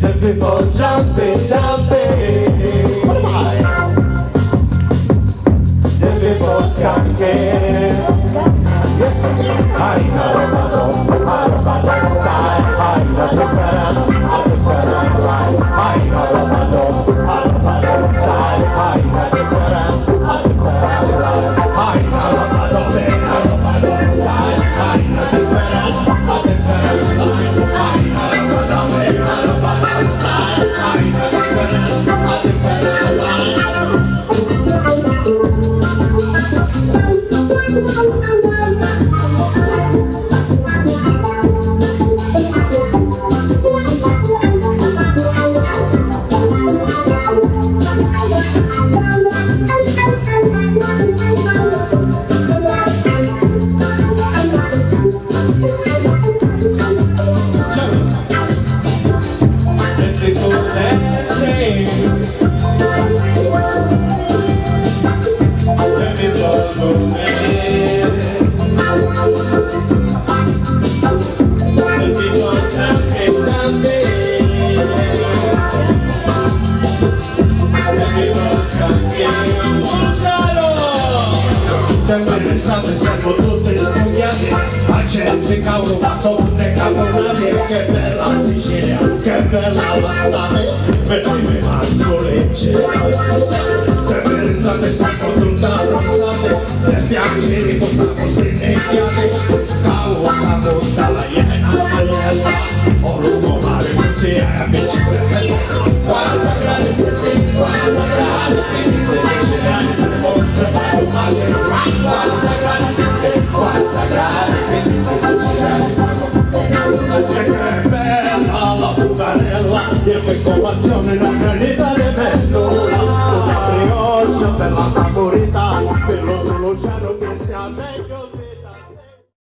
The people jumping, jumping. Yes, I know, I know, I know. De Picauro, só boneca bonaria, que bela Sicília, que bela bastane, me prime maggiolece. Te verizzate su potuta avanzate, te piacere posta costinecchiate, causa costa la iena bella, o lungo mare così è amici per te. Guarda grande se ti, guarda grande che mi fece girare se forse, guarda grande se ti, guarda grande che mi fece a lot. If we go out, I'm